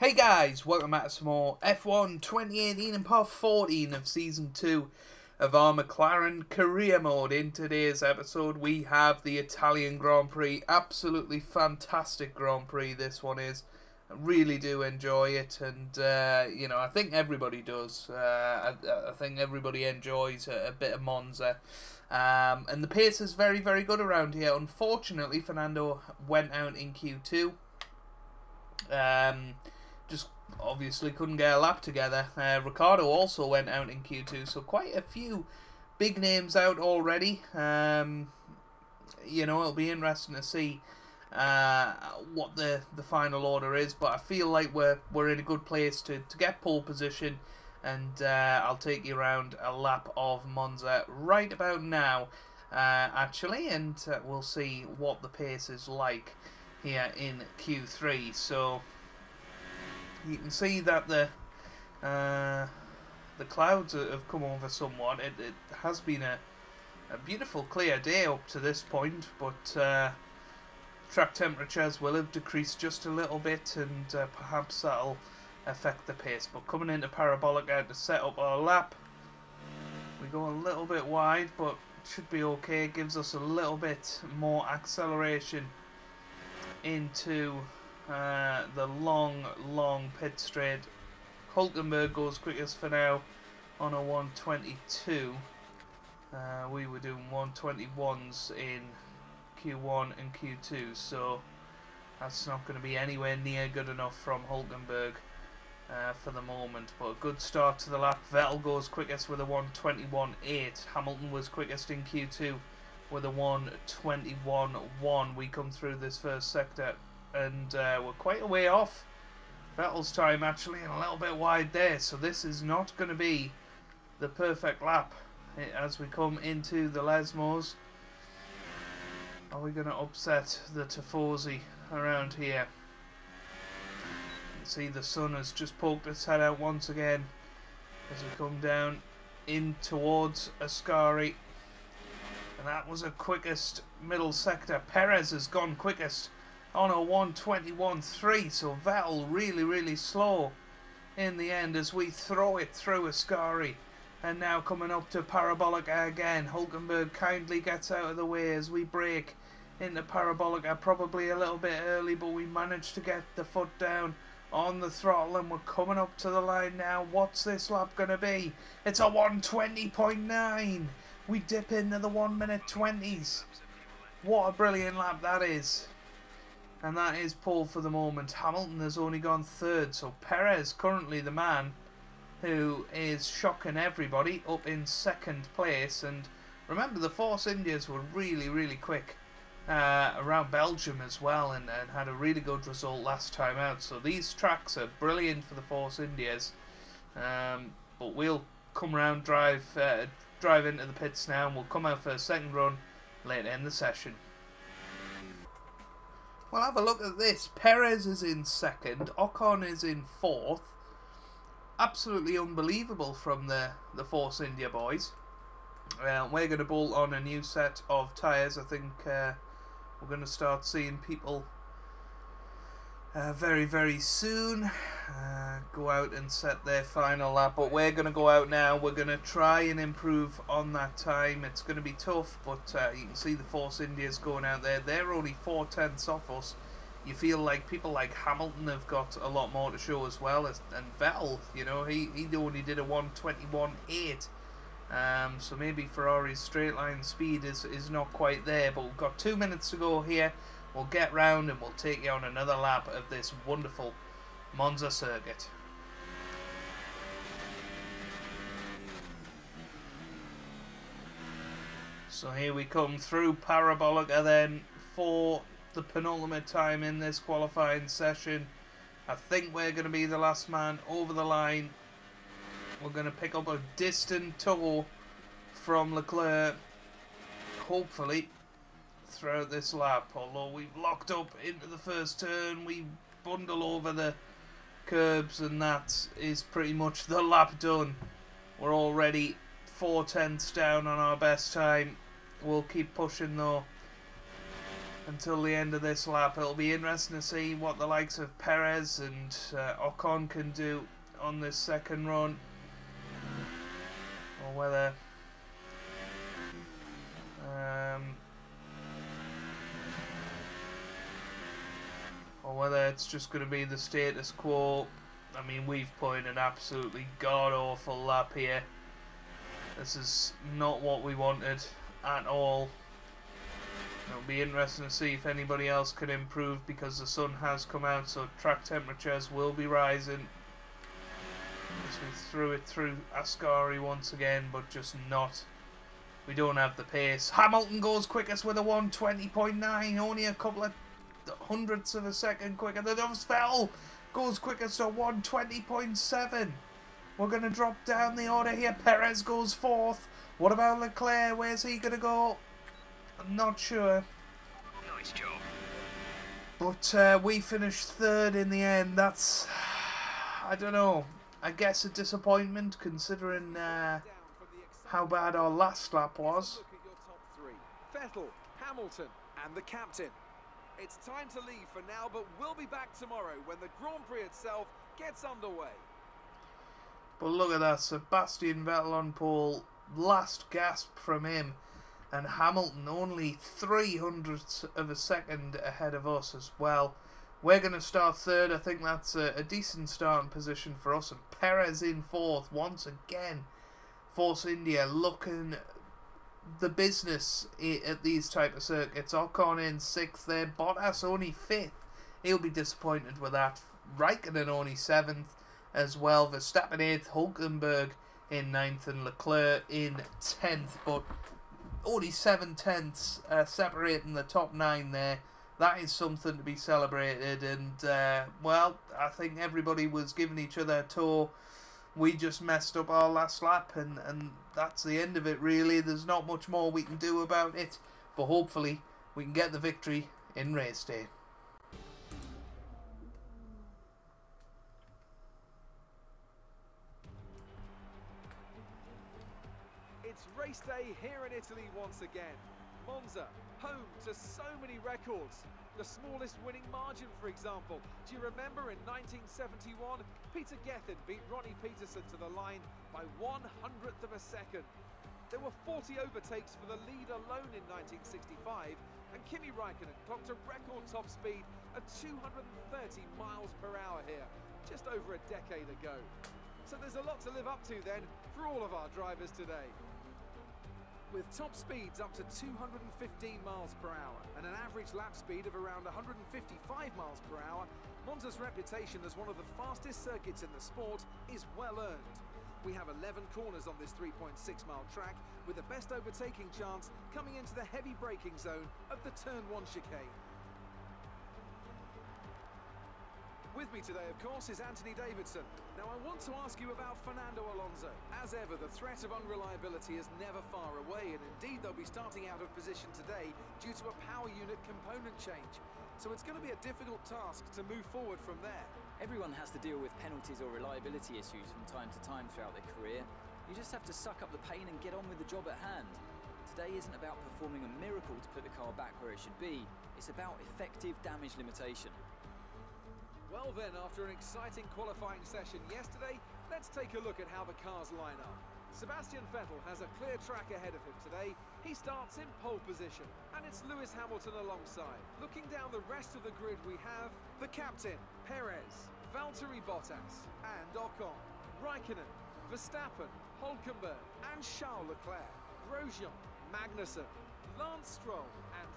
Hey guys, welcome back to some more F1 2018 and part 14 of Season 2 of our McLaren Career Mode. In today's episode, we have the Italian Grand Prix. Absolutely fantastic Grand Prix this one is. I really do enjoy it, and uh, you know, I think everybody does. Uh, I, I, think everybody enjoys a, a bit of Monza. Um, and the pace is very, very good around here. Unfortunately, Fernando went out in Q2. Um, just obviously couldn't get a lap together. Uh, Ricciardo also went out in Q2, so quite a few big names out already. Um, you know, it'll be interesting to see uh, what the, the final order is, but I feel like we're we're in a good place to, to get pole position, and uh, I'll take you around a lap of Monza right about now, uh, actually, and uh, we'll see what the pace is like here in Q3. So you can see that the uh, the clouds have come over somewhat. It, it has been a, a beautiful clear day up to this point, but uh, track temperatures will have decreased just a little bit, and uh, perhaps that'll affect the pace. But coming into parabolic, Parabolica to set up our lap, we go a little bit wide, but should be okay. Gives us a little bit more acceleration into uh, the long, long pit straight. Hulkenberg goes quickest for now on a 122. Uh, we were doing 121s in Q1 and Q2, so that's not going to be anywhere near good enough from Hulkenberg uh, for the moment. But a good start to the lap. Vettel goes quickest with a 121.8. Hamilton was quickest in Q2 with a 121.1. We come through this first sector and uh, we're quite a way off. Vettel's time actually and a little bit wide there so this is not going to be the perfect lap as we come into the Lesmos are we going to upset the Tifosi around here? See the sun has just poked its head out once again as we come down in towards Ascari. And that was a quickest middle sector. Perez has gone quickest on a 121.3 so Vettel really really slow in the end as we throw it through Ascari. And now coming up to Parabolica again. Hulkenberg kindly gets out of the way as we brake into Parabolica uh, probably a little bit early but we managed to get the foot down on the throttle and we're coming up to the line now. What's this lap gonna be? It's a 120.9 we dip into the 1 minute 20s what a brilliant lap that is and that is pole for the moment. Hamilton has only gone third, so Perez currently the man who is shocking everybody up in second place. And remember, the Force Indias were really, really quick uh, around Belgium as well, and, and had a really good result last time out. So these tracks are brilliant for the Force Indias. Um, but we'll come around, drive, uh, drive into the pits now, and we'll come out for a second run later in the session. Well, have a look at this. Perez is in second. Ocon is in fourth. Absolutely unbelievable from the, the Force India boys. Uh, we're going to bolt on a new set of tyres. I think uh, we're going to start seeing people uh, very, very soon. Uh, go out and set their final lap. But we're going to go out now. We're going to try and improve on that time. It's going to be tough, but uh, you can see the Force India's going out there. They're only four tenths off us. You feel like people like Hamilton have got a lot more to show as well. As, and Vettel, you know, he, he only did a 121.8. Um, so maybe Ferrari's straight line speed is, is not quite there. But we've got two minutes to go here. We'll get round and we'll take you on another lap of this wonderful Monza circuit. So here we come through Parabolica then for the penultimate time in this qualifying session. I think we're going to be the last man over the line. We're going to pick up a distant tow from Leclerc. Hopefully throughout this lap. Although we've locked up into the first turn, we bundle over the curbs, and that is pretty much the lap done. We're already four tenths down on our best time. We'll keep pushing though. until the end of this lap. It'll be interesting to see what the likes of Perez and uh, Ocon can do on this second run, or whether it's just going to be the status quo. I mean, we've put in an absolutely god awful lap here. This is not what we wanted at all. It'll be interesting to see if anybody else can improve because the sun has come out, so track temperatures will be rising. As we threw it through Ascari once again, but just not. We don't have the pace. Hamilton goes quickest with a 120.9, only a couple of hundredths of a second quicker. The Doves fell goes quickest to 120.7. We're going to drop down the order here. Perez goes fourth. What about Leclerc? Where's he going to go? I'm not sure. Nice job. But uh, we finished third in the end. That's, I don't know. I guess a disappointment considering uh, how bad our last lap was. Vettel, Hamilton, and the captain. It's time to leave for now, but we'll be back tomorrow when the Grand Prix itself gets underway. But look at that, Sebastian Vettel on pole, last gasp from him, and Hamilton only three hundredths of a second ahead of us as well. We're going to start third. I think that's a, a, decent starting position for us. And Perez in fourth once again. Force India looking the business at these type of circuits. Ocon in sixth there. Bottas only fifth. He'll be disappointed with that. Raikkonen only seventh as well. Verstappen eighth. Hulkenberg in ninth and Leclerc in tenth. But only seven tenths uh, separating the top nine there. That is something to be celebrated. And, uh, well, I think everybody was giving each other a tow we just messed up our last lap and, and that's the end of it really. There's not much more we can do about it, but hopefully we can get the victory in race day. It's race day here in Italy once again. Monza, home to so many records. The smallest winning margin, for example. Do you remember in 1971, Peter Gethin beat Ronnie Peterson to the line by one hundredth of a second. There were 40 overtakes for the lead alone in 1965, and Kimi Raikkonen clocked a record top speed of 230 miles per hour here, just over a decade ago. So there's a lot to live up to then for all of our drivers today. With top speeds up to 215 miles per hour and an average lap speed of around 155 miles per hour, Monza's reputation as one of the fastest circuits in the sport is well earned. We have 11 corners on this 3.6 mile track with the best overtaking chance coming into the heavy braking zone of the turn 1 chicane. With me today, of course, is Anthony Davidson. Now, I want to ask you about Fernando Alonso. As ever, the threat of unreliability is never far away, and indeed they'll be starting out of position today due to a power unit component change. So it's going to be a difficult task to move forward from there. Everyone has to deal with penalties or reliability issues from time to time throughout their career. You just have to suck up the pain and get on with the job at hand. Today isn't about performing a miracle to put the car back where it should be. It's about effective damage limitation. Well then, after an exciting qualifying session yesterday, let's take a look at how the cars line up. Sebastian Vettel has a clear track ahead of him today. He starts in pole position, and it's Lewis Hamilton alongside. Looking down the rest of the grid, we have the captain, Perez, Valtteri Bottas, and Ocon, Raikkonen, Verstappen, Hulkenberg, and Charles Leclerc, Grosjean, Magnussen, Lance Stroll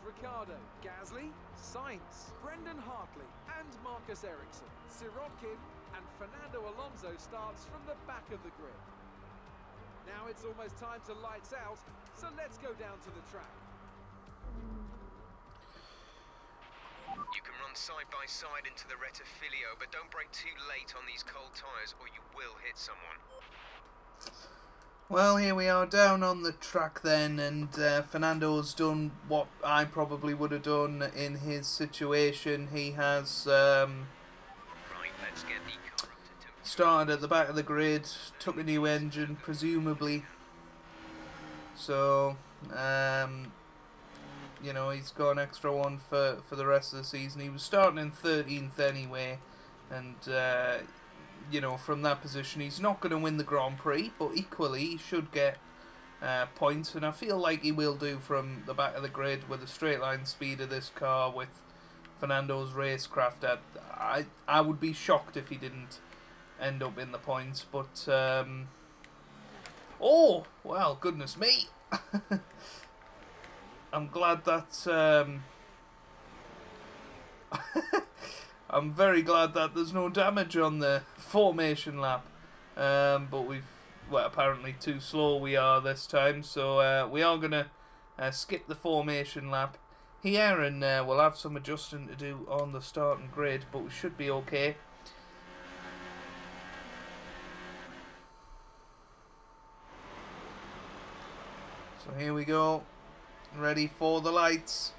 and Ricciardo, Gasly, Sainz, Brendan Hartley and Marcus Ericsson, Sirotkin and Fernando Alonso starts from the back of the grid. Now it's almost time to lights out, so let's go down to the track. You can run side by side into the Rettifilo, but don't brake too late on these cold tyres or you will hit someone. Well, here we are down on the track then, and uh, Fernando's done what I probably would have done in his situation. He has um, started at the back of the grid, took a new engine, presumably. So, um, You know, he's got an extra one for, for the rest of the season. He was starting in 13th anyway, and, uh, you know, from that position, he's not going to win the Grand Prix, but equally, he should get uh, points, and I feel like he will do from the back of the grid with the straight line speed of this car with Fernando's racecraft. I, I, I would be shocked if he didn't end up in the points, but. Um, oh, well, goodness me. I'm glad that. Um, I'm very glad that there's no damage on the formation lap. Um, but we've, well, apparently too slow we are this time. So uh, we are going to uh, skip the formation lap here and uh, we'll have some adjusting to do on the starting grid. But we should be okay. So here we go. Ready for the lights.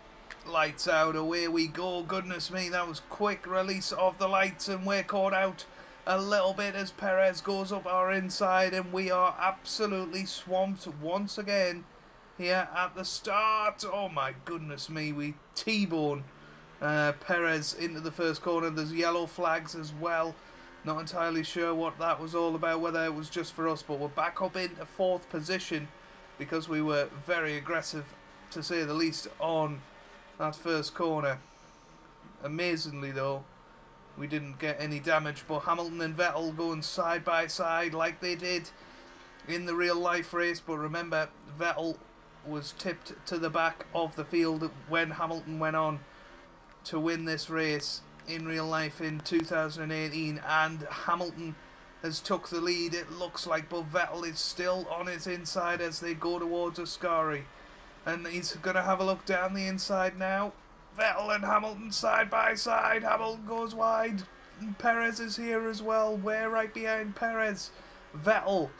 Lights out, away we go. Goodness me, that was quick release of the lights and we're caught out a little bit as Perez goes up our inside and we are absolutely swamped once again here at the start. Oh my goodness me, we T-bone uh, Perez into the first corner. There's yellow flags as well. Not entirely sure what that was all about, whether it was just for us, but we're back up into fourth position because we were very aggressive, to say the least, on that first corner. Amazingly, though, we didn't get any damage, but Hamilton and Vettel going side by side like they did in the real life race. But remember, Vettel was tipped to the back of the field when Hamilton went on to win this race in real life in 2018, and Hamilton has took the lead, it looks like, but Vettel is still on his inside as they go towards Ascari. And he's going to have a look down the inside now. Vettel and Hamilton side by side. Hamilton goes wide. Perez is here as well. We're right behind Perez. Vettel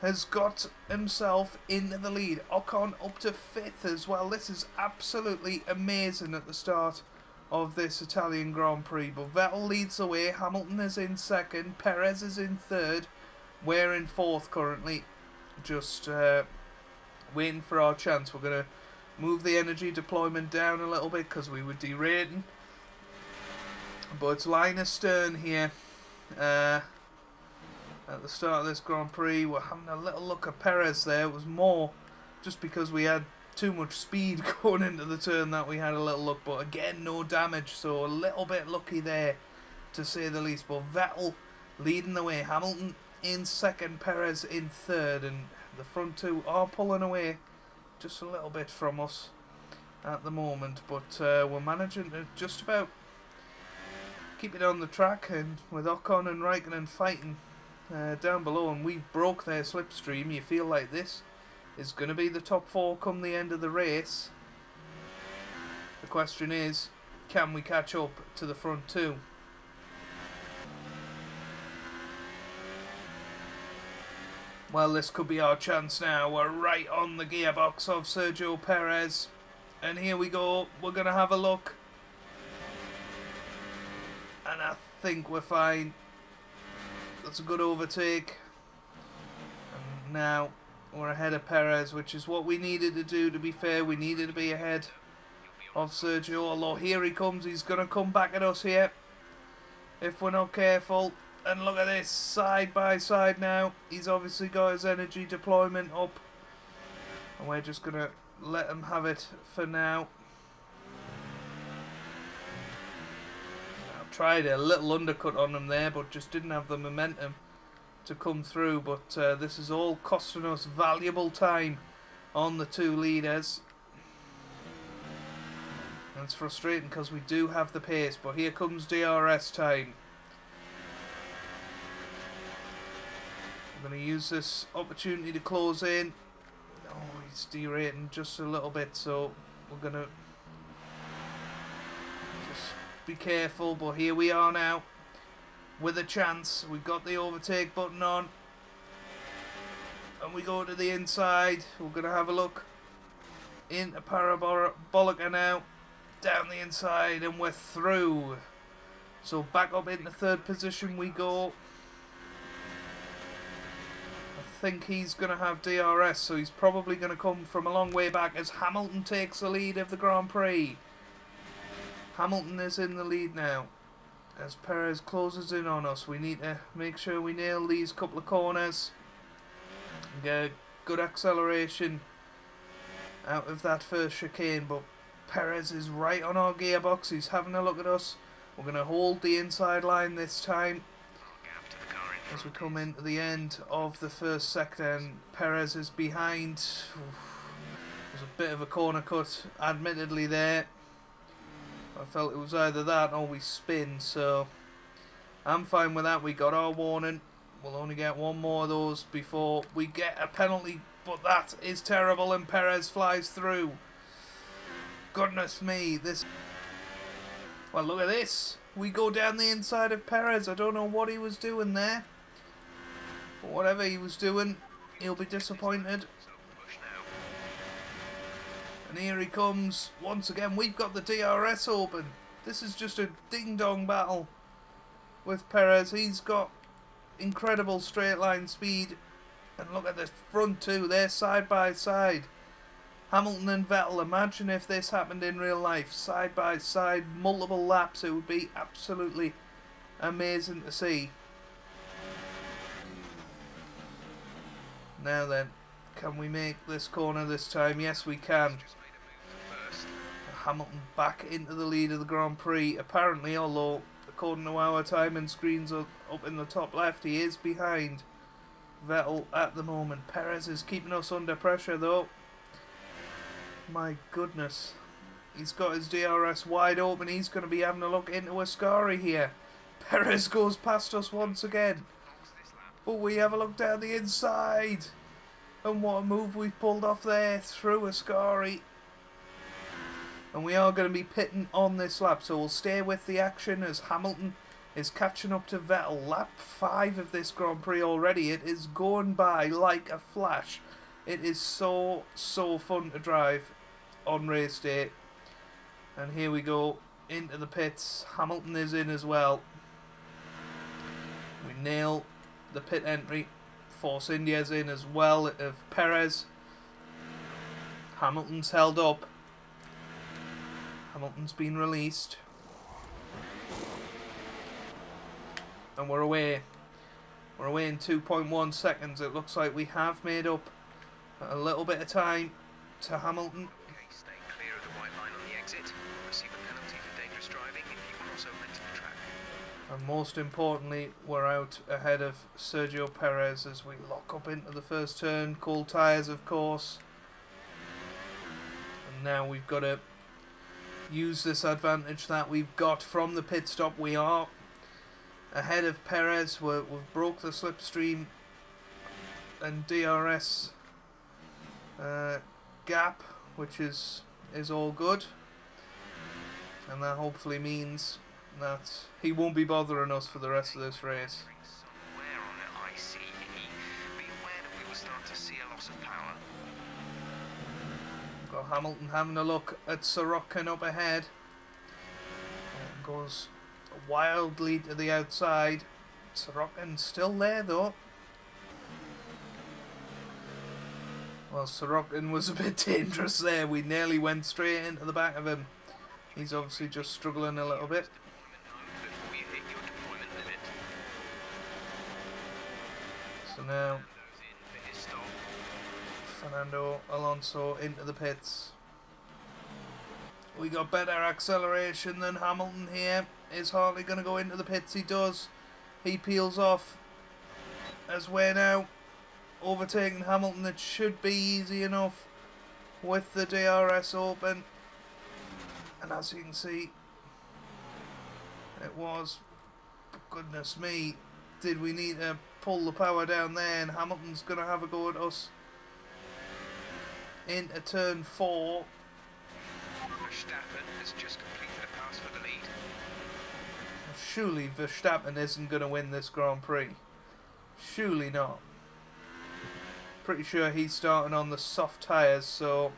has got himself into the lead. Ocon up to fifth as well. This is absolutely amazing at the start of this Italian Grand Prix. But Vettel leads the way. Hamilton is in second. Perez is in third. We're in fourth currently. Just uh, waiting for our chance. We're going to move the energy deployment down a little bit because we were derating. But it's Linus Stern here. Uh, at the start of this Grand Prix, we're having a little look at Perez there. It was more just because we had too much speed going into the turn that we had a little look. But again, no damage, so a little bit lucky there, to say the least. But Vettel leading the way. Hamilton in second, Perez in third, and the front two are pulling away just a little bit from us at the moment. But uh, we're managing to just about keep it on the track, and with Ocon and Raikkonen fighting uh, down below, and we've broke their slipstream, you feel like this is going to be the top four come the end of the race. The question is, can we catch up to the front two? Well, this could be our chance now. We're right on the gearbox of Sergio Perez. And here we go. We're going to have a look. And I think we're fine. That's a good overtake. And now we're ahead of Perez, which is what we needed to do, to be fair. We needed to be ahead of Sergio. Although here he comes. He's going to come back at us here. If we're not careful. And look at this, side by side now. He's obviously got his energy deployment up. And we're just going to let him have it for now. I tried a little undercut on him there, but just didn't have the momentum to come through. But uh, this is all costing us valuable time on the two leaders. And it's frustrating because we do have the pace, but here comes DRS time. Going to use this opportunity to close in. Oh, he's derating just a little bit, so we're going to just be careful. But here we are now with a chance. We've got the overtake button on. And we go to the inside. We're going to have a look into Parabolica now. Down the inside and we're through. So back up into third position we go. Think he's going to have DRS, so he's probably going to come from a long way back as Hamilton takes the lead of the Grand Prix. Hamilton is in the lead now. As Perez closes in on us, we need to make sure we nail these couple of corners. Get good acceleration out of that first chicane, but Perez is right on our gearbox. He's having a look at us. We're going to hold the inside line this time Gap to the car in as we come into the end of the first sector and Perez is behind. There's a bit of a corner cut, admittedly, there. I felt it was either that or we spin, so I'm fine with that. We got our warning. We'll only get one more of those before we get a penalty, but that is terrible and Perez flies through. Goodness me, this. Well, look at this. We go down the inside of Perez. I don't know what he was doing there. But whatever he was doing, he'll be disappointed. And here he comes. Once again, we've got the DRS open. This is just a ding-dong battle with Perez. He's got incredible straight line speed. And look at the front two. They're side by side. Hamilton and Vettel. Imagine if this happened in real life. Side by side, multiple laps. It would be absolutely amazing to see. Now then, can we make this corner this time? Yes, we can. Hamilton back into the lead of the Grand Prix. Apparently, although according to our timing screens up, up in the top left, he is behind Vettel at the moment. Perez is keeping us under pressure though. My goodness. He's got his DRS wide open. He's going to be having a look into Ascari here. Perez goes past us once again. But we have a look down the inside. And what a move we've pulled off there through Ascari. And we are going to be pitting on this lap, so we'll stay with the action as Hamilton is catching up to Vettel. Lap 5 of this Grand Prix already. It is going by like a flash. It is so, so fun to drive on race day. And here we go into the pits. Hamilton is in as well. We nail the pit entry. Force India's in as well of Perez. Hamilton's held up. Hamilton's been released. And we're away. We're away in 2.1 seconds. It looks like we have made up a little bit of time to Hamilton. Okay, And most importantly, we're out ahead of Sergio Perez as we lock up into the first turn. Cold tyres, of course. And now we've got to use this advantage that we've got from the pit stop. We are ahead of Perez. We're, we've broke the slipstream and DRS uh, gap, which is is all good. And that hopefully means that he won't be bothering us for the rest of this race. Got Hamilton having a look at Sirotkin up ahead. And goes wildly to the outside. Sirotkin still there though. Well, Sirotkin was a bit dangerous there. We nearly went straight into the back of him. He's obviously just struggling a little bit. Deployment node before you hit your deployment limit. So now. Fernando Alonso into the pits. We got better acceleration than Hamilton here. Is Hartley going to go into the pits? He does. He peels off as we're now overtaking Hamilton. It should be easy enough with the DRS open. And as you can see, it was. Goodness me, did we need to pull the power down there? And Hamilton's going to have a go at us into turn four. Verstappen has just completed a pass for the lead. Surely Verstappen isn't going to win this Grand Prix. Surely not. Pretty sure he's starting on the soft tyres, so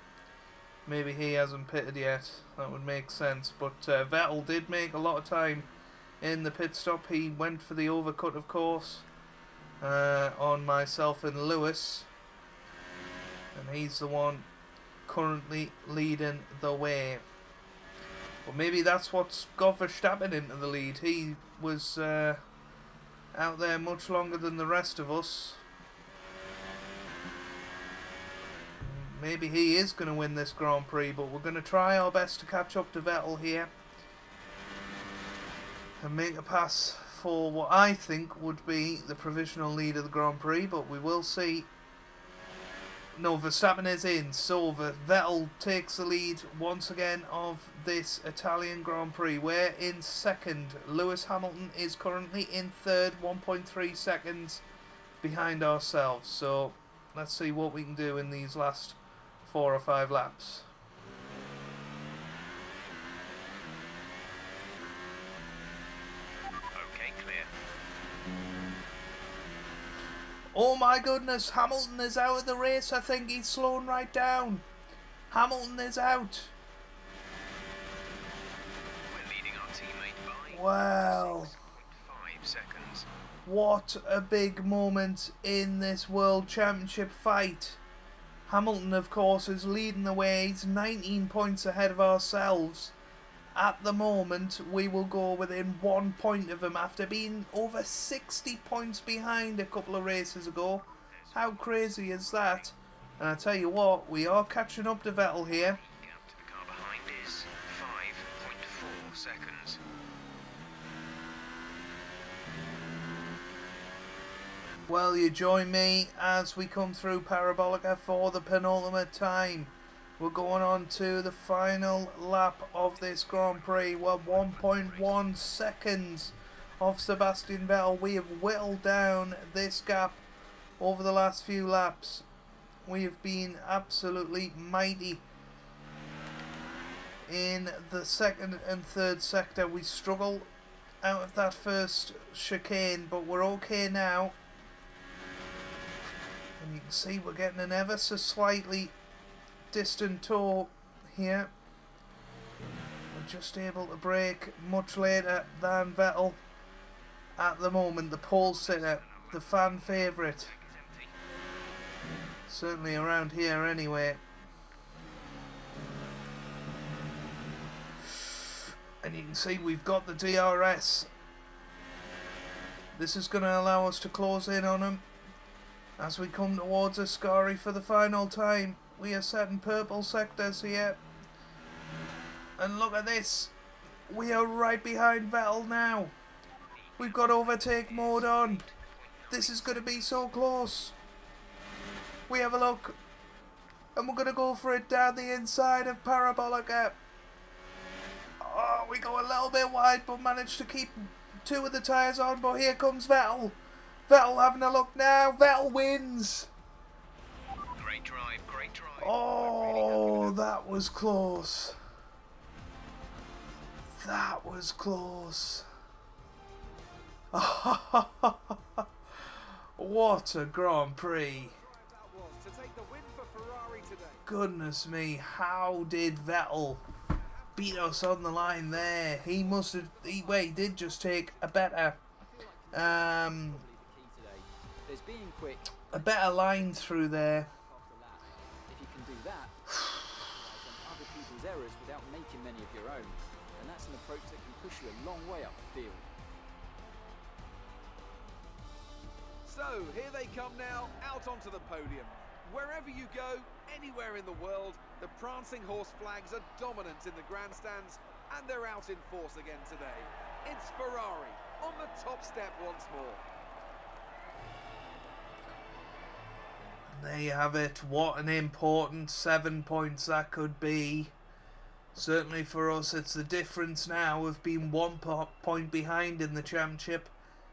maybe he hasn't pitted yet. That would make sense. But uh, Vettel did make a lot of time in the pit stop. He went for the overcut, of course. Uh, on myself and Lewis. And he's the one currently leading the way. But maybe that's what's got Verstappen into the lead. He was uh, out there much longer than the rest of us. Maybe he is going to win this Grand Prix, but we're going to try our best to catch up to Vettel here. And make a pass for what I think would be the provisional lead of the Grand Prix, but we will see. No, Verstappen is in, so Vettel takes the lead once again of this Italian Grand Prix. We're in second. Lewis Hamilton is currently in third, 1.3 seconds behind ourselves. So let's see what we can do in these last four or five laps. Okay, clear. Oh my goodness, Hamilton is out of the race. I think he's slowing right down. Hamilton is out. We're leading our teammate by Wow. 6.5 seconds. What a big moment in this World Championship fight. Hamilton, of course, is leading the way. He's 19 points ahead of ourselves. At the moment, we will go within one point of him after being over 60 points behind a couple of races ago. How crazy is that? And I tell you what, we are catching up to Vettel here. Gap to the car behind is 5.4 seconds. Well, you join me as we come through Parabolica for the penultimate time. We're going on to the final lap of this Grand Prix. We're 1.1 seconds of Sebastian Vettel. We have whittled down this gap over the last few laps. We have been absolutely mighty. In the second and third sector, we struggle out of that first chicane, but we're okay now. And you can see we're getting an ever so slightly distant tow here. We're just able to brake much later than Vettel. At the moment, the pole sitter, the fan favourite. Certainly around here anyway. And you can see we've got the DRS. This is going to allow us to close in on him. As we come towards Ascari for the final time, we are setting purple sectors here. And look at this. We are right behind Vettel now. We've got overtake mode on. This is going to be so close. We have a look. And we're going to go for it down the inside of Parabolica. Oh, we go a little bit wide, but managed to keep two of the tyres on. But here comes Vettel. Vettel having a look now. Vettel wins. Oh, that was close. That was close. what a Grand Prix. That was to take the win for Ferrari today. Goodness me, how did Vettel beat us on the line there? He must have. He, well, he did just take a better, um, Probably the key today. There's being quick a better line through there. Long way up the field. So here they come now, out onto the podium. Wherever you go, anywhere in the world, the prancing horse flags are dominant in the grandstands, and they're out in force again today. It's Ferrari on the top step once more. There you have it. What an important seven points that could be. Certainly for us, it's the difference now of being one point behind in the championship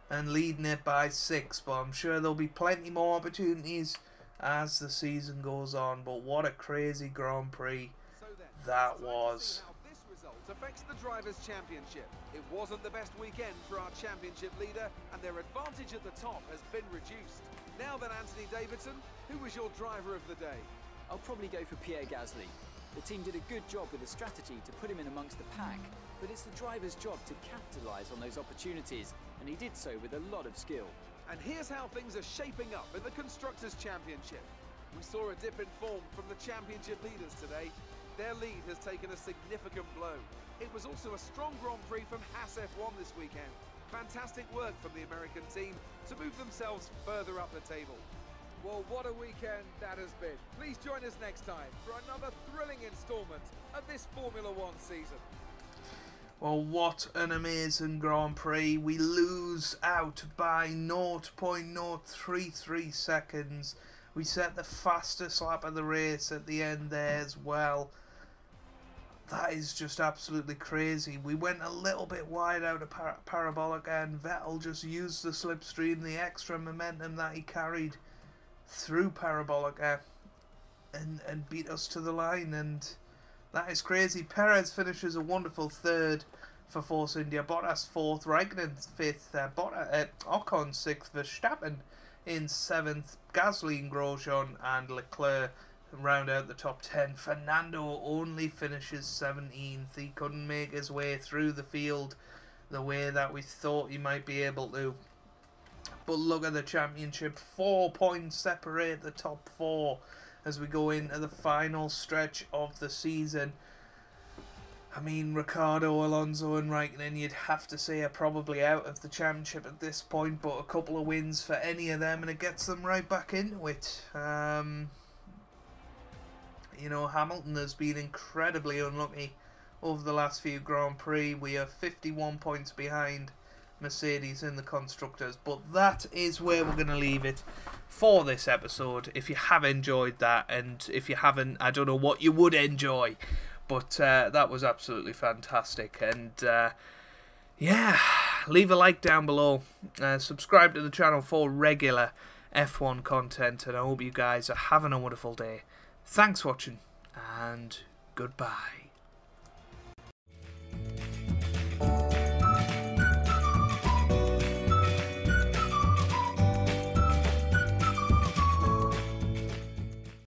and leading it by six. But I'm sure there'll be plenty more opportunities as the season goes on. But what a crazy Grand Prix that it's to was. see this result affects the Drivers' Championship. It wasn't the best weekend for our championship leader, and their advantage at the top has been reduced. Now then, Anthony Davidson, who was your driver of the day? I'll probably go for Pierre Gasly. The team did a good job with the strategy to put him in amongst the pack, but it's the driver's job to capitalise on those opportunities, and he did so with a lot of skill. And here's how things are shaping up in the Constructors' Championship. We saw a dip in form from the championship leaders today. Their lead has taken a significant blow. It was also a strong Grand Prix from Haas F1 this weekend. Fantastic work from the American team to move themselves further up the table. Well, what a weekend that has been. Please join us next time for another thrilling instalment of this Formula One season. Well, what an amazing Grand Prix. We lose out by 0.033 seconds. We set the fastest lap of the race at the end there as well. That is just absolutely crazy. We went a little bit wide out of par Parabolica and Vettel just used the slipstream, the extra momentum that he carried through Parabolica and, and beat us to the line and that is crazy. Perez finishes a wonderful third for Force India. Bottas fourth, Raikkonen fifth, uh, Bottas, uh, Ocon sixth, Verstappen in seventh, Gasly, Grosjean and Leclerc round out the top 10. Fernando only finishes 17th. He couldn't make his way through the field the way that we thought he might be able to. But look at the championship. Four points separate the top four as we go into the final stretch of the season. I mean, Ricciardo, Alonso, and Raikkonen, you'd have to say are probably out of the championship at this point, but a couple of wins for any of them, and it gets them right back into it. Um, you know, Hamilton has been incredibly unlucky over the last few Grand Prix. We are 51 points behind Mercedes in the Constructors, but that is where we're going to leave it for this episode. If you have enjoyed that, and if you haven't, I don't know what you would enjoy, but uh, that was absolutely fantastic. And uh, yeah, leave a like down below, uh, subscribe to the channel for regular F1 content, and I hope you guys are having a wonderful day. Thanks for watching, and goodbye.